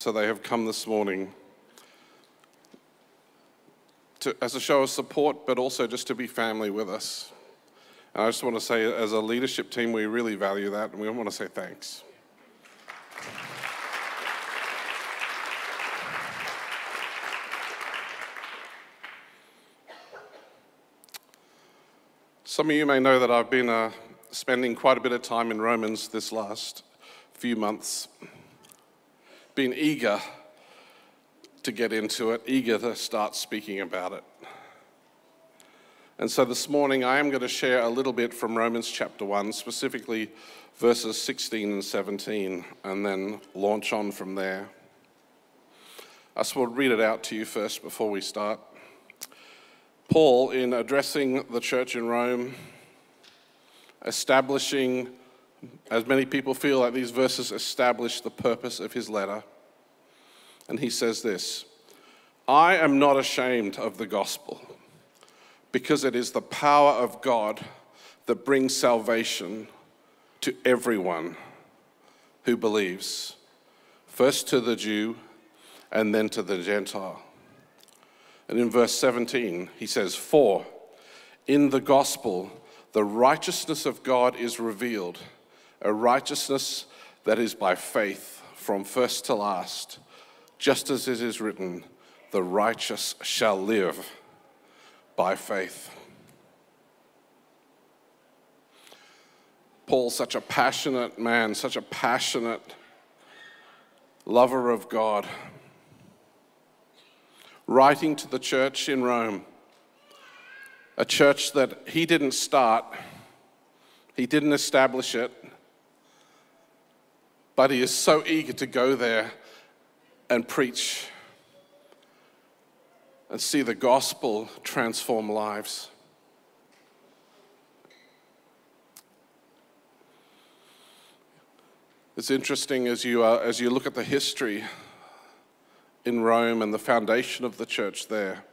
So they have come this morning to, as a show of support, but also just to be family with us. And I just want to say, as a leadership team, we really value that, and we want to say thanks. Some of you may know that I've been uh, spending quite a bit of time in Romans this last few months, been eager to get into it, eager to start speaking about it. And so this morning I am going to share a little bit from Romans chapter 1, specifically verses 16 and 17, and then launch on from there. I will read it out to you first before we start. Paul, in addressing the church in Rome, establishing, as many people feel like these verses establish the purpose of his letter. And he says this I am not ashamed of the gospel because it is the power of God that brings salvation to everyone who believes, first to the Jew and then to the Gentile. And in verse 17, he says, For in the gospel, the righteousness of God is revealed, a righteousness that is by faith from first to last, just as it is written, the righteous shall live by faith. Paul, such a passionate man, such a passionate lover of God, writing to the church in Rome, a church that he didn't start, he didn't establish it, but he is so eager to go there and preach and see the gospel transform lives. It's interesting as you, uh, as you look at the history in Rome and the foundation of the church there.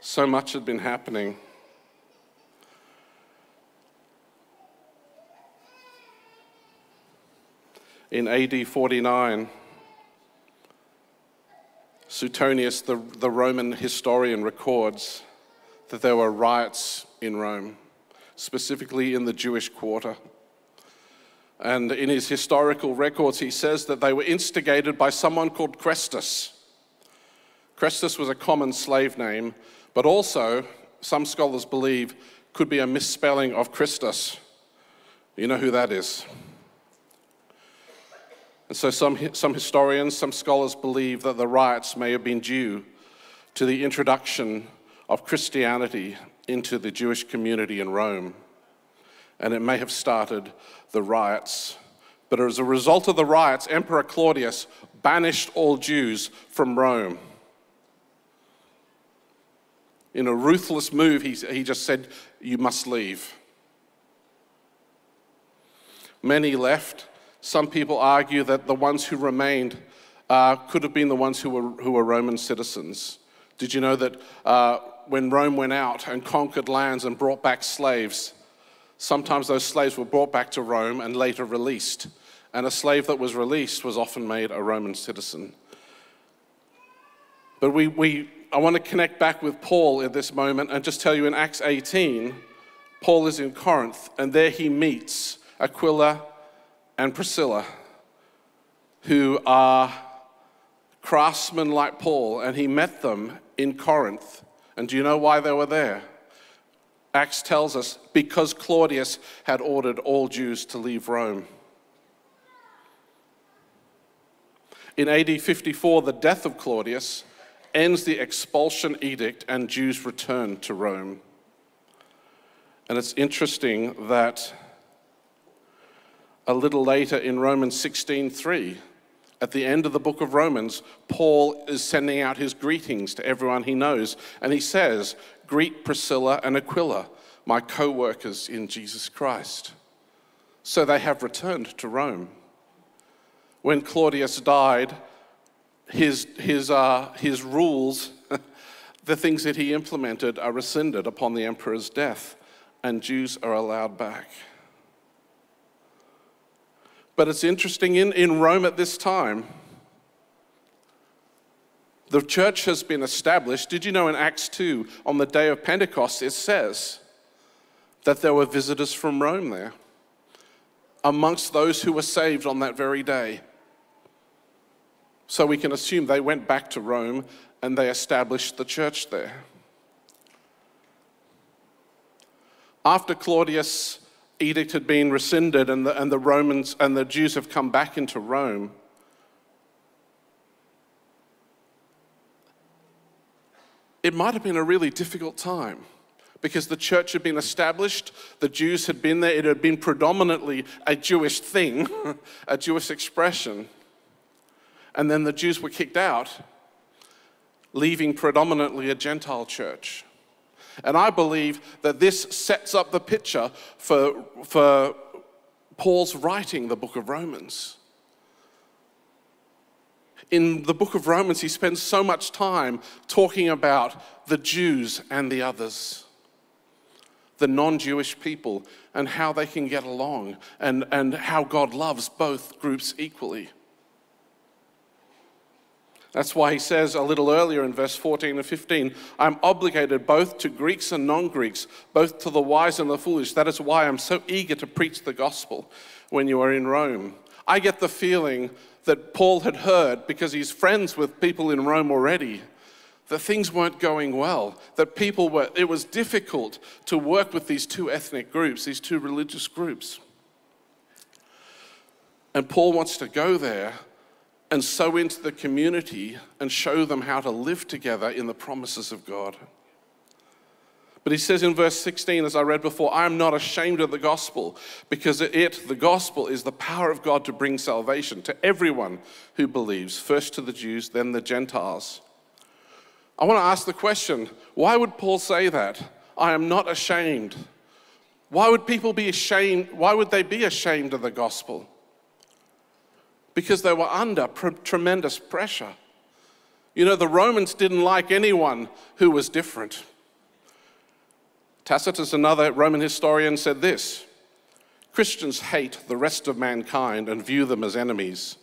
So much had been happening. In AD 49, Suetonius, the, the Roman historian, records that there were riots in Rome, specifically in the Jewish quarter. And in his historical records, he says that they were instigated by someone called Chrestus. Chrestus was a common slave name, but also, some scholars believe, could be a misspelling of Christus. You know who that is. And so, some, some historians, some scholars believe that the riots may have been due to the introduction of Christianity into the Jewish community in Rome and it may have started the riots. But as a result of the riots, Emperor Claudius banished all Jews from Rome. In a ruthless move, he, he just said, You must leave. Many left. Some people argue that the ones who remained uh, could have been the ones who were, who were Roman citizens. Did you know that uh, when Rome went out and conquered lands and brought back slaves, Sometimes those slaves were brought back to Rome and later released. And a slave that was released was often made a Roman citizen. But we, we, I want to connect back with Paul at this moment and just tell you in Acts 18, Paul is in Corinth, and there he meets Aquila and Priscilla, who are craftsmen like Paul, and he met them in Corinth. And do you know why they were there? Acts tells us because Claudius had ordered all Jews to leave Rome. In AD 54, the death of Claudius ends the expulsion edict and Jews return to Rome. And it's interesting that a little later in Romans 16:3, at the end of the book of Romans, Paul is sending out his greetings to everyone he knows, and he says, Greet Priscilla and Aquila, my co workers in Jesus Christ. So they have returned to Rome. When Claudius died, his, his, uh, his rules, the things that he implemented, are rescinded upon the emperor's death, and Jews are allowed back. But it's interesting in, in Rome at this time, the church has been established. Did you know in Acts 2, on the day of Pentecost, it says that there were visitors from Rome there, amongst those who were saved on that very day. So we can assume they went back to Rome and they established the church there. After Claudius' edict had been rescinded and the, and the Romans and the Jews have come back into Rome, it might have been a really difficult time because the church had been established, the Jews had been there, it had been predominantly a Jewish thing, a Jewish expression. And then the Jews were kicked out, leaving predominantly a Gentile church. And I believe that this sets up the picture for, for Paul's writing the book of Romans. In the book of Romans, he spends so much time talking about the Jews and the others, the non Jewish people, and how they can get along, and, and how God loves both groups equally. That's why he says a little earlier in verse 14 and 15, I'm obligated both to Greeks and non Greeks, both to the wise and the foolish. That is why I'm so eager to preach the gospel when you are in Rome. I get the feeling that Paul had heard, because he's friends with people in Rome already, that things weren't going well, that people were, it was difficult to work with these two ethnic groups, these two religious groups. And Paul wants to go there and sow into the community and show them how to live together in the promises of God. But he says in verse 16, as I read before, I am not ashamed of the gospel because it, the gospel, is the power of God to bring salvation to everyone who believes, first to the Jews, then the Gentiles. I want to ask the question why would Paul say that? I am not ashamed. Why would people be ashamed? Why would they be ashamed of the gospel? Because they were under pr- tremendous pressure. You know, the Romans didn't like anyone who was different. Tacitus, another Roman historian, said this Christians hate the rest of mankind and view them as enemies.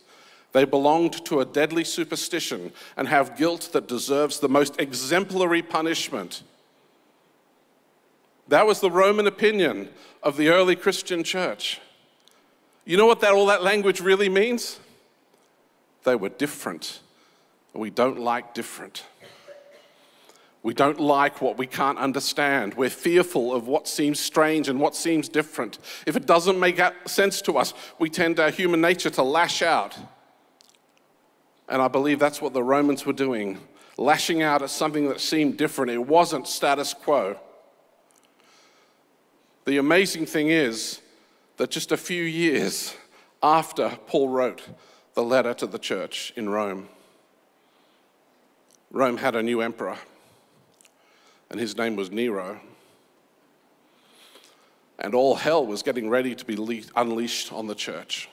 They belonged to a deadly superstition and have guilt that deserves the most exemplary punishment. That was the Roman opinion of the early Christian church. You know what that, all that language really means? They were different. We don't like different. We don't like what we can't understand. We're fearful of what seems strange and what seems different. If it doesn't make sense to us, we tend our human nature to lash out. And I believe that's what the Romans were doing, lashing out at something that seemed different. It wasn't status quo. The amazing thing is, that just a few years after Paul wrote the letter to the church in Rome, Rome had a new emperor, and his name was Nero. And all hell was getting ready to be unleashed on the church.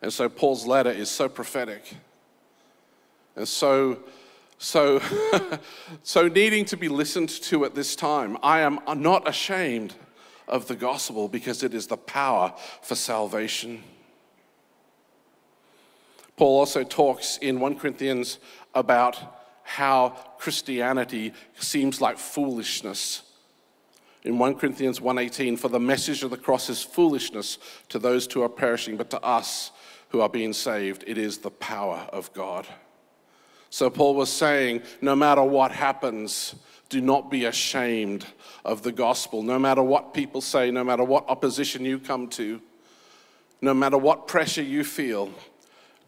And so Paul's letter is so prophetic and so so so needing to be listened to at this time. I am not ashamed of the gospel because it is the power for salvation. Paul also talks in 1 Corinthians about how Christianity seems like foolishness. In 1 Corinthians 1:18 for the message of the cross is foolishness to those who are perishing but to us who are being saved it is the power of God. So Paul was saying no matter what happens do not be ashamed of the gospel, no matter what people say, no matter what opposition you come to, no matter what pressure you feel.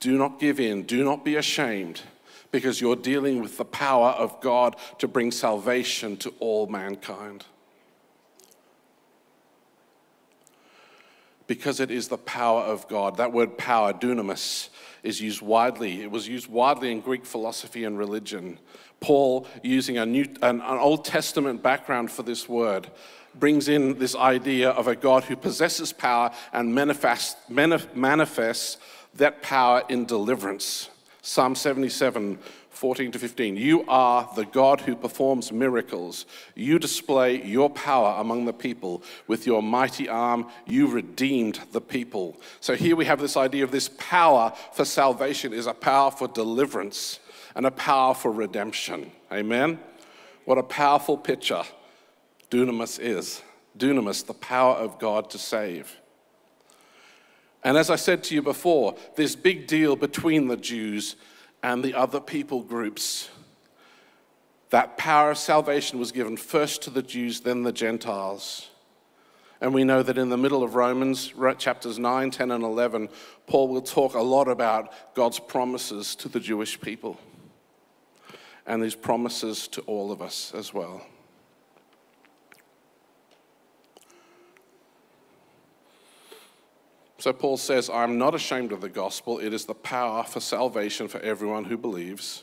Do not give in, do not be ashamed, because you're dealing with the power of God to bring salvation to all mankind. Because it is the power of God. That word power, dunamis, is used widely. It was used widely in Greek philosophy and religion. Paul, using a new, an, an Old Testament background for this word, brings in this idea of a God who possesses power and manifests, manifests that power in deliverance. Psalm 77, 14 to 15. You are the God who performs miracles. You display your power among the people. With your mighty arm, you redeemed the people. So here we have this idea of this power for salvation is a power for deliverance and a power for redemption. Amen? What a powerful picture dunamis is. Dunamis, the power of God to save. And as I said to you before, this big deal between the Jews and the other people groups. That power of salvation was given first to the Jews, then the Gentiles. And we know that in the middle of Romans, chapters 9, 10, and 11, Paul will talk a lot about God's promises to the Jewish people and these promises to all of us as well. So Paul says, I'm not ashamed of the gospel. It is the power for salvation for everyone who believes.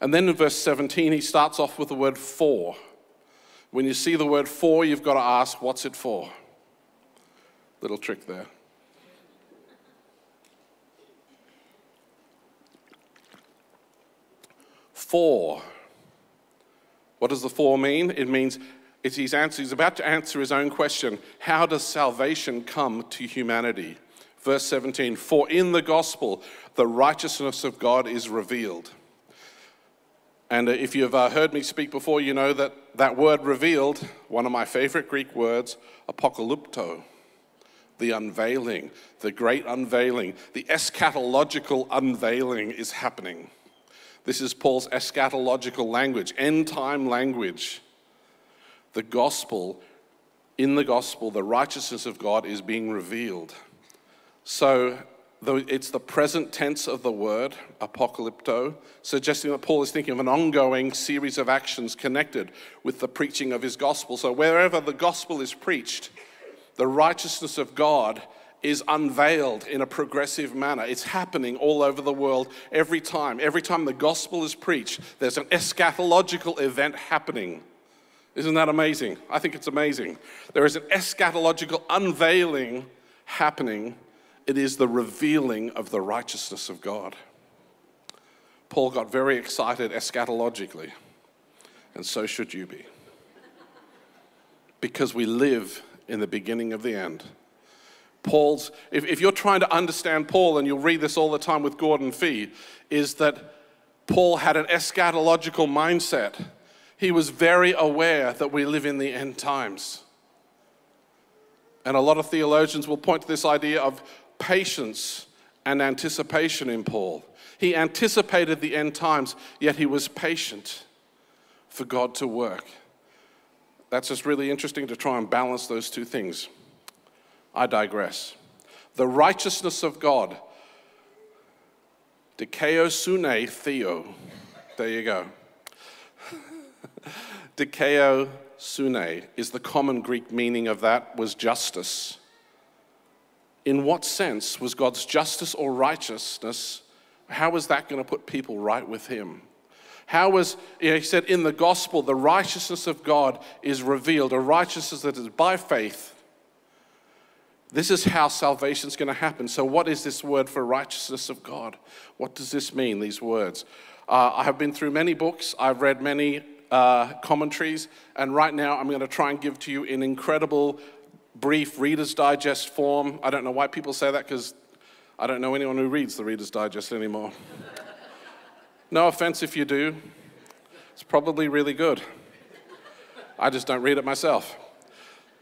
And then in verse 17, he starts off with the word for. When you see the word for, you've got to ask, what's it for? Little trick there. For. What does the for mean? It means his answer. He's about to answer his own question How does salvation come to humanity? Verse 17 For in the gospel, the righteousness of God is revealed. And uh, if you've uh, heard me speak before, you know that that word revealed, one of my favorite Greek words, apocalypto, the unveiling, the great unveiling, the eschatological unveiling is happening. This is Paul's eschatological language, end time language. The gospel, in the gospel, the righteousness of God is being revealed. So it's the present tense of the word, apocalypto, suggesting that Paul is thinking of an ongoing series of actions connected with the preaching of his gospel. So wherever the gospel is preached, the righteousness of God is unveiled in a progressive manner. It's happening all over the world every time. Every time the gospel is preached, there's an eschatological event happening. Isn't that amazing? I think it's amazing. There is an eschatological unveiling happening it is the revealing of the righteousness of God. Paul got very excited eschatologically, and so should you be. Because we live in the beginning of the end. Paul's, if, if you're trying to understand Paul, and you'll read this all the time with Gordon Fee, is that Paul had an eschatological mindset. He was very aware that we live in the end times. And a lot of theologians will point to this idea of patience and anticipation in Paul. He anticipated the end times, yet he was patient for God to work. That's just really interesting to try and balance those two things. I digress. The righteousness of God, sune theo. There you go. sune is the common Greek meaning of that was justice in what sense was God's justice or righteousness, how was that going to put people right with Him? How was, you know, he said, in the gospel, the righteousness of God is revealed, a righteousness that is by faith. This is how salvation is going to happen. So, what is this word for righteousness of God? What does this mean, these words? Uh, I have been through many books, I've read many uh, commentaries, and right now I'm going to try and give to you an incredible brief Reader's Digest form. I don't know why people say that because I don't know anyone who reads the Reader's Digest anymore. no offense if you do, it's probably really good. I just don't read it myself.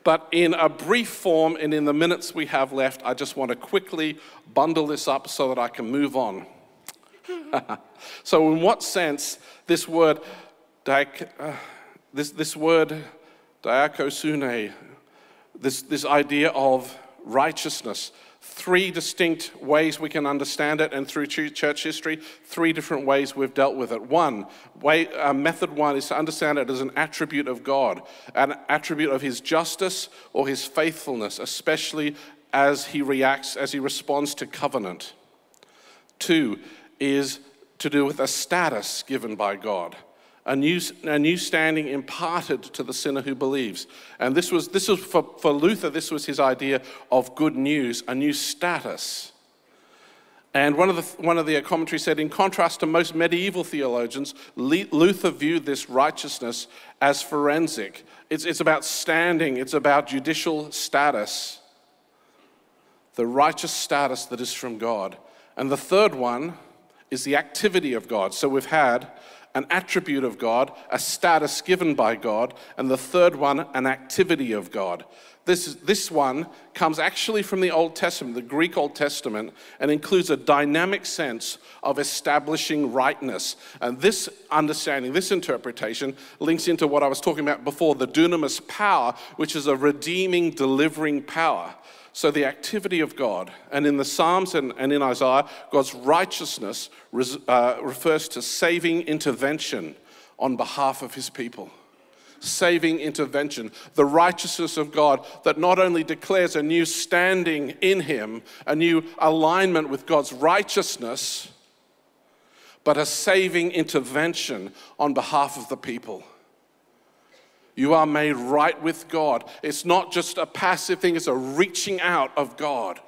But in a brief form and in the minutes we have left, I just want to quickly bundle this up so that I can move on. so, in what sense this word, uh, this, this word, dikaiosune, this, this idea of righteousness. Three distinct ways we can understand it, and through church history, three different ways we've dealt with it. One, way, uh, method one is to understand it as an attribute of God, an attribute of His justice or His faithfulness, especially as He reacts, as He responds to covenant. Two is to do with a status given by God a new, a new standing imparted to the sinner who believes. And this was, this was for, for Luther, this was his idea of good news, a new status. And one of the, one of the commentaries said, in contrast to most medieval theologians, Luther viewed this righteousness as forensic. It's, it's about standing, it's about judicial status, the righteous status that is from God. And the third one is the activity of God. So we've had an attribute of God, a status given by God, and the third one, an activity of God. This, this one comes actually from the Old Testament, the Greek Old Testament, and includes a dynamic sense of establishing rightness. And this understanding, this interpretation, links into what I was talking about before the dunamis power, which is a redeeming, delivering power. So, the activity of God, and in the Psalms and, and in Isaiah, God's righteousness res, uh, refers to saving intervention on behalf of his people. Saving intervention, the righteousness of God that not only declares a new standing in him, a new alignment with God's righteousness, but a saving intervention on behalf of the people. You are made right with God. It's not just a passive thing, it's a reaching out of God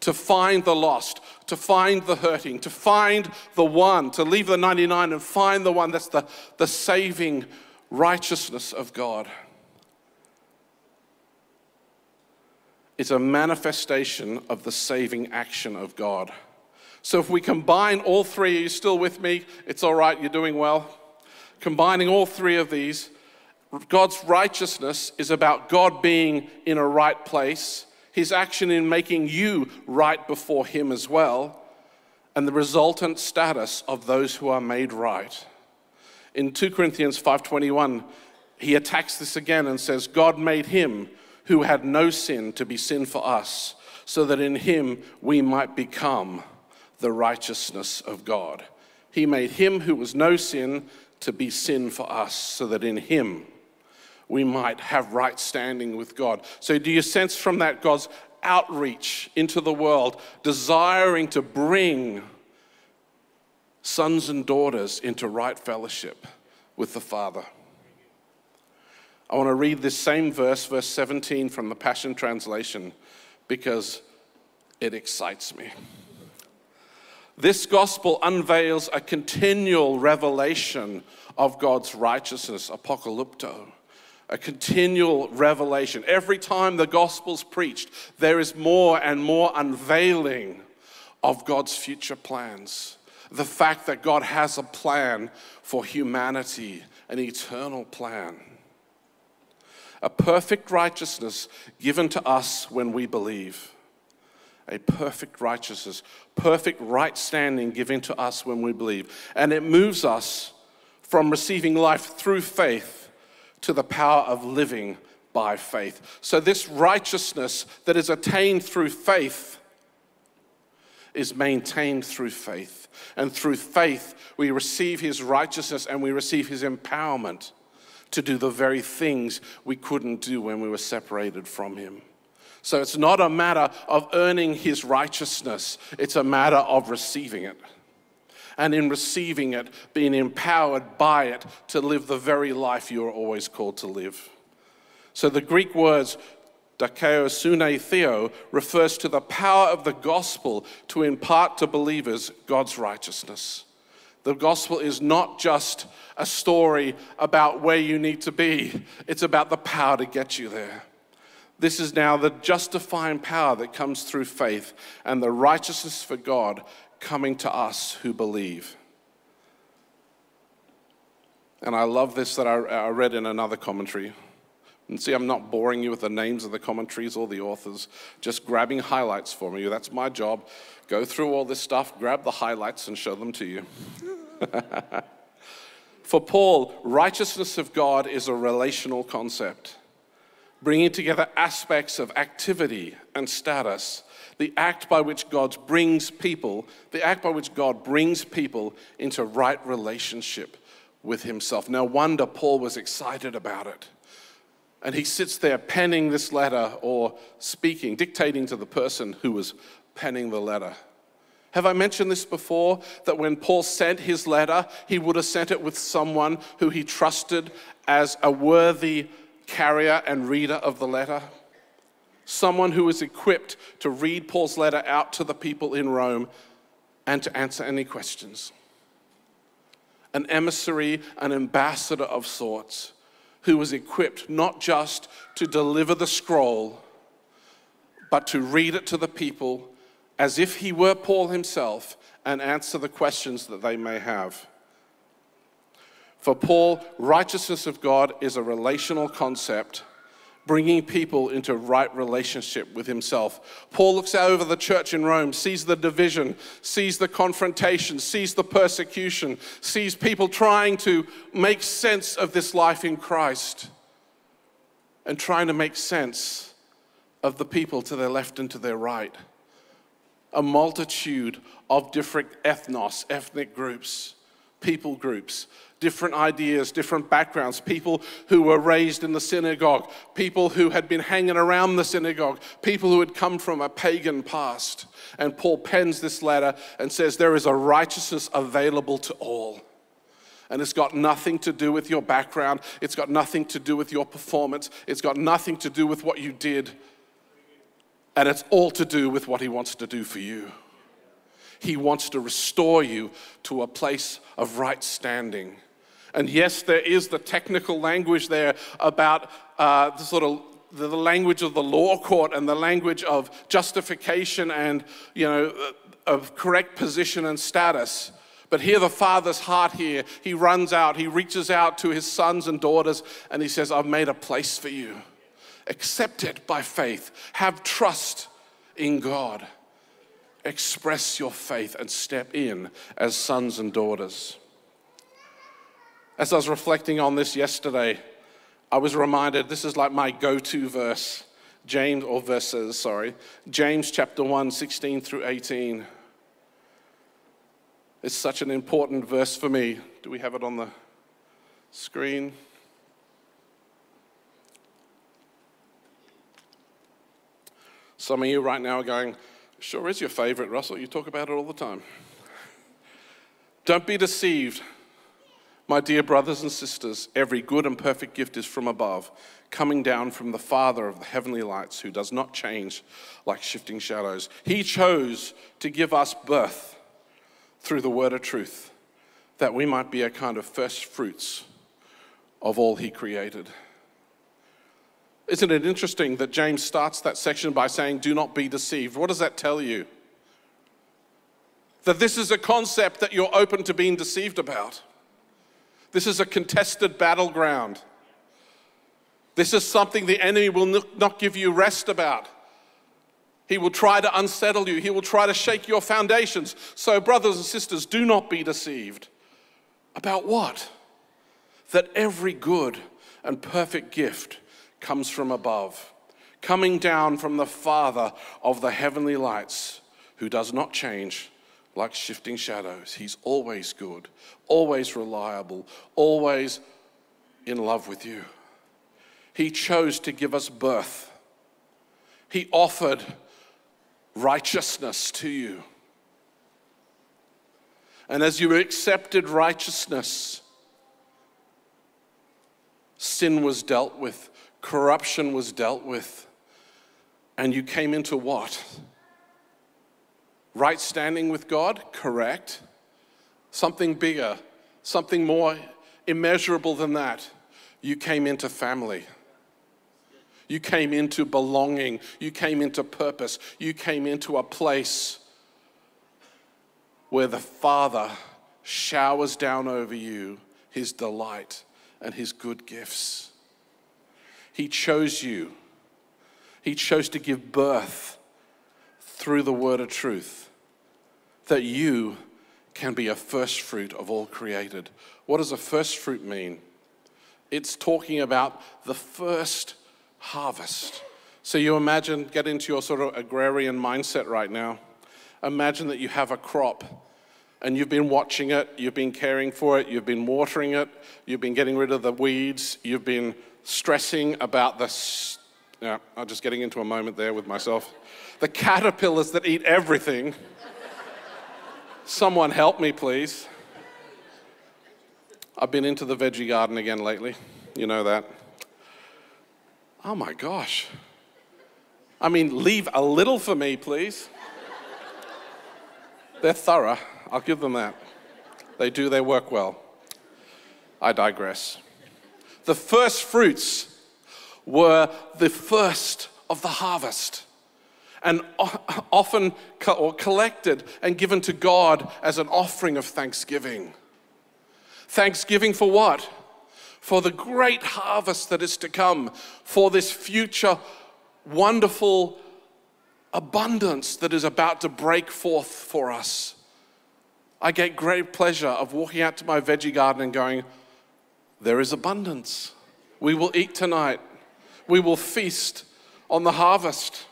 to find the lost, to find the hurting, to find the one, to leave the 99 and find the one that's the, the saving righteousness of God. It's a manifestation of the saving action of God. So if we combine all three, are you still with me? It's all right, you're doing well. Combining all three of these, God's righteousness is about God being in a right place, his action in making you right before him as well, and the resultant status of those who are made right. In 2 Corinthians 5:21, he attacks this again and says, God made him who had no sin to be sin for us, so that in him we might become the righteousness of God. He made him who was no sin to be sin for us, so that in him we might have right standing with God. So, do you sense from that God's outreach into the world, desiring to bring sons and daughters into right fellowship with the Father? I want to read this same verse, verse 17 from the Passion Translation, because it excites me. This gospel unveils a continual revelation of God's righteousness, apocalypto a continual revelation. Every time the gospel's preached, there is more and more unveiling of God's future plans. The fact that God has a plan for humanity, an eternal plan. A perfect righteousness given to us when we believe. A perfect righteousness, perfect right standing given to us when we believe. And it moves us from receiving life through faith to the power of living by faith. So, this righteousness that is attained through faith is maintained through faith. And through faith, we receive his righteousness and we receive his empowerment to do the very things we couldn't do when we were separated from him. So, it's not a matter of earning his righteousness, it's a matter of receiving it and in receiving it, being empowered by it to live the very life you are always called to live. So the Greek words dikaiosune theo refers to the power of the gospel to impart to believers God's righteousness. The gospel is not just a story about where you need to be, it's about the power to get you there. This is now the justifying power that comes through faith and the righteousness for God coming to us who believe. And I love this that I, I read in another commentary. And see, I'm not boring you with the names of the commentaries or the authors, just grabbing highlights for you. That's my job. Go through all this stuff, grab the highlights, and show them to you. for Paul, righteousness of God is a relational concept, bringing together aspects of activity and status the act by which God brings people, the act by which God brings people into right relationship with himself. No wonder Paul was excited about it. And he sits there penning this letter or speaking, dictating to the person who was penning the letter. Have I mentioned this before? That when Paul sent his letter, he would have sent it with someone who he trusted as a worthy carrier and reader of the letter? Someone who is equipped to read Paul's letter out to the people in Rome and to answer any questions. An emissary, an ambassador of sorts, who was equipped not just to deliver the scroll, but to read it to the people as if he were Paul himself and answer the questions that they may have. For Paul, righteousness of God is a relational concept bringing people into right relationship with himself. Paul looks out over the church in Rome, sees the division, sees the confrontation, sees the persecution, sees people trying to make sense of this life in Christ and trying to make sense of the people to their left and to their right. A multitude of different ethnos, ethnic groups, people groups, different ideas, different backgrounds, people who were raised in the synagogue, people who had been hanging around the synagogue, people who had come from a pagan past. And Paul pens this letter and says, There is a righteousness available to all. And it's got nothing to do with your background. It's got nothing to do with your performance. It's got nothing to do with what you did. And it's all to do with what he wants to do for you. He wants to restore you to a place of right standing. And yes, there is the technical language there about uh, the sort of the language of the law court and the language of justification and, you know, of correct position and status. But here, the father's heart here, he runs out, he reaches out to his sons and daughters, and he says, I've made a place for you. Accept it by faith. Have trust in God. Express your faith and step in as sons and daughters. As I was reflecting on this yesterday, I was reminded this is like my go to verse, James, or verses, sorry, James chapter 1, 16 through 18. It's such an important verse for me. Do we have it on the screen? Some of you right now are going, sure is your favorite, Russell. You talk about it all the time. Don't be deceived. My dear brothers and sisters, every good and perfect gift is from above, coming down from the Father of the heavenly lights, who does not change like shifting shadows. He chose to give us birth through the word of truth, that we might be a kind of first fruits of all He created. Isn't it interesting that James starts that section by saying, Do not be deceived? What does that tell you? That this is a concept that you're open to being deceived about. This is a contested battleground. This is something the enemy will not give you rest about. He will try to unsettle you. He will try to shake your foundations. So, brothers and sisters, do not be deceived. About what? That every good and perfect gift comes from above, coming down from the Father of the heavenly lights, who does not change like shifting shadows. He's always good, always reliable, always in love with you. He chose to give us birth. He offered righteousness to you. And as you accepted righteousness, sin was dealt with, corruption was dealt with, and you came into what? Right standing with God? Correct. Something bigger, something more immeasurable than that. You came into family. You came into belonging. You came into purpose. You came into a place where the Father showers down over you his delight and his good gifts. He chose you. He chose to give birth through the word of truth that you can be a first fruit of all created. What does a first fruit mean? It's talking about the first harvest. So you imagine, get into your sort of agrarian mindset right now. Imagine that you have a crop and you've been watching it, you've been caring for it, you've been watering it, you've been getting rid of the weeds, you've been stressing about the. Yeah, I'm just getting into a moment there with myself the caterpillars that eat everything. Someone help me, please. I've been into the veggie garden again lately. You know that. Oh my gosh. I mean, leave a little for me, please. They're thorough, I'll give them that. They do their work well. I digress. The first fruits were the first of the harvest and often co- or collected and given to God as an offering of thanksgiving. Thanksgiving for what? For the great harvest that is to come, for this future wonderful abundance that is about to break forth for us. I get great pleasure of walking out to my veggie garden and going, There is abundance. We will eat tonight. We will feast on the harvest.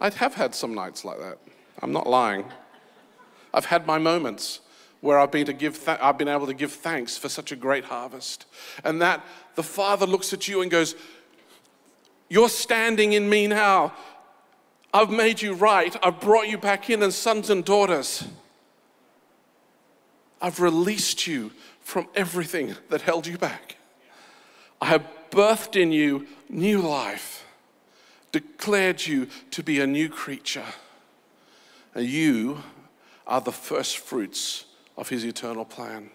I have had some nights like that. I'm not lying. I've had my moments where I've been, to give th- I've been able to give thanks for such a great harvest. And that the Father looks at you and goes, You're standing in me now. I've made you right. I've brought you back in as sons and daughters. I've released you from everything that held you back. I have birthed in you new life declared you to be a new creature. And you are the first fruits of his eternal plan.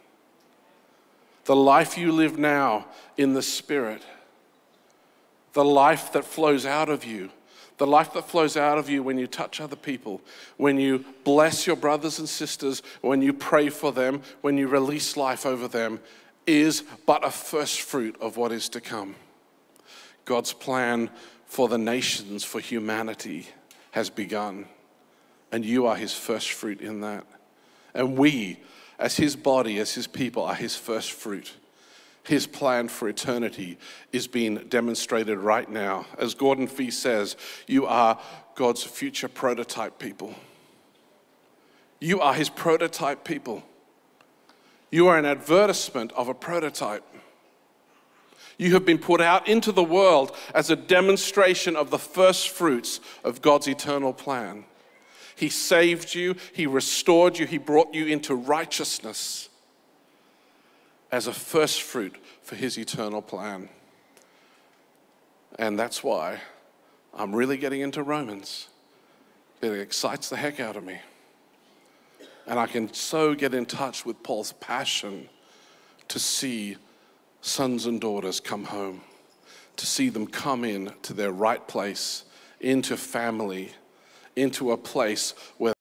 The life you live now in the Spirit, the life that flows out of you, the life that flows out of you when you touch other people, when you bless your brothers and sisters, when you pray for them, when you release life over them, is but a first fruit of what is to come. God's plan for the nations, for humanity, has begun. And you are his first fruit in that. And we, as his body, as his people, are his first fruit. His plan for eternity is being demonstrated right now. As Gordon Fee says, you are God's future prototype people. You are his prototype people. You are an advertisement of a prototype. You have been put out into the world as a demonstration of the first fruits of God's eternal plan. He saved you, He restored you, He brought you into righteousness as a first fruit for His eternal plan. And that's why I'm really getting into Romans. It excites the heck out of me. And I can so get in touch with Paul's passion to see sons and daughters come home, to see them come in to their right place, into family, into a place where